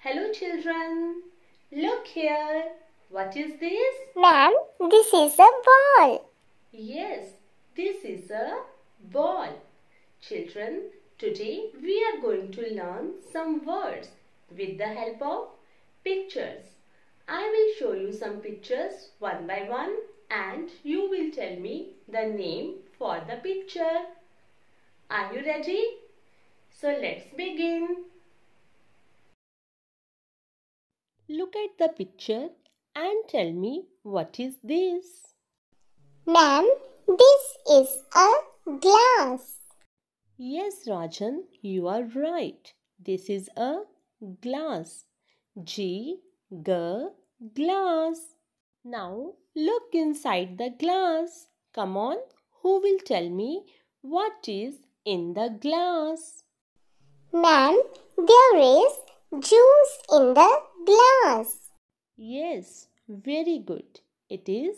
Hello children. Look here. What is this? Ma'am, this is a ball. Yes, this is a ball. Children, today we are going to learn some words with the help of pictures. I will show you some pictures one by one and you will tell me the name for the picture. Are you ready? So let's begin. Look at the picture and tell me what is this? Ma'am, this is a glass. Yes, Rajan, you are right. This is a glass. G, G, glass. Now look inside the glass. Come on, who will tell me what is in the glass? Ma'am, there is juice in the glass. Yes, very good. It is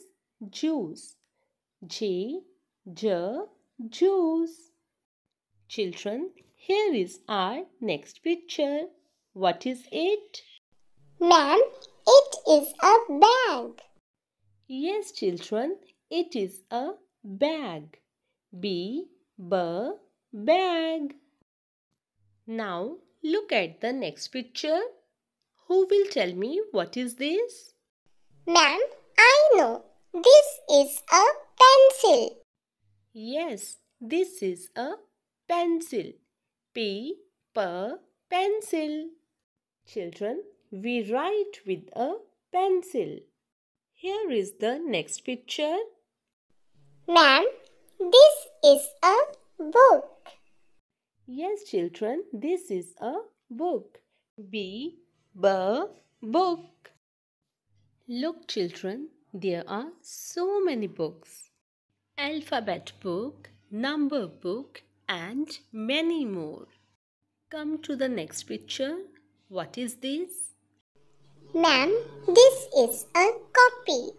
juice. J, J, juice. Children, here is our next picture. What is it? Ma'am, it is a bag. Yes, children, it is a bag. B, B, bag. Now, look at the next picture. Who will tell me what is this? Ma'am, I know. This is a pencil. Yes, this is a pencil. P, P, pencil. Children, we write with a pencil. Here is the next picture. Ma'am, this is a book. Yes, children, this is a book. B, B, book. Look, children, there are so many books. Alphabet book, number book, and many more. Come to the next picture. What is this? Ma'am, this is a copy.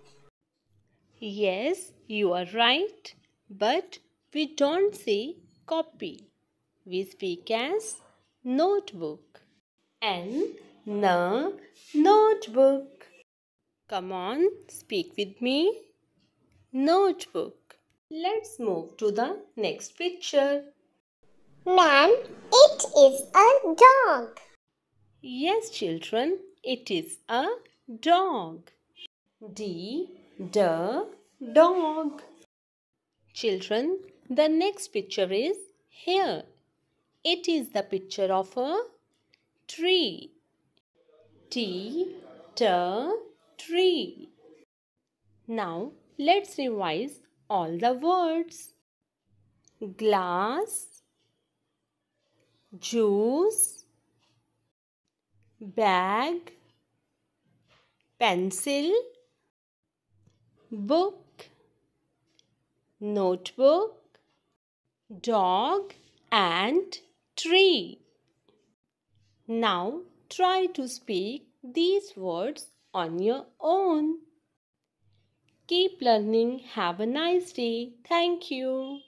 Yes, you are right. But we don't say copy. We speak as notebook. N, N, notebook. Come on, speak with me. Notebook. Let's move to the next picture. Ma'am, it is a dog. Yes, children, it is a dog. D, D, dog. Children, the next picture is here. It is the picture of a tree. T, T, tree. Now, let's revise all the words. Glass, juice, bag, pencil, book, notebook, dog and tree. Now try to speak these words on your own. Keep learning. Have a nice day. Thank you.